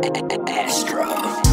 Astro.